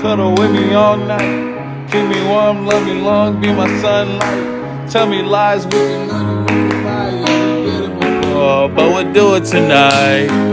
Cuddle with me all night. Keep me warm, love me long, be my sunlight. Tell me lies, we can Oh, but we'll do it tonight.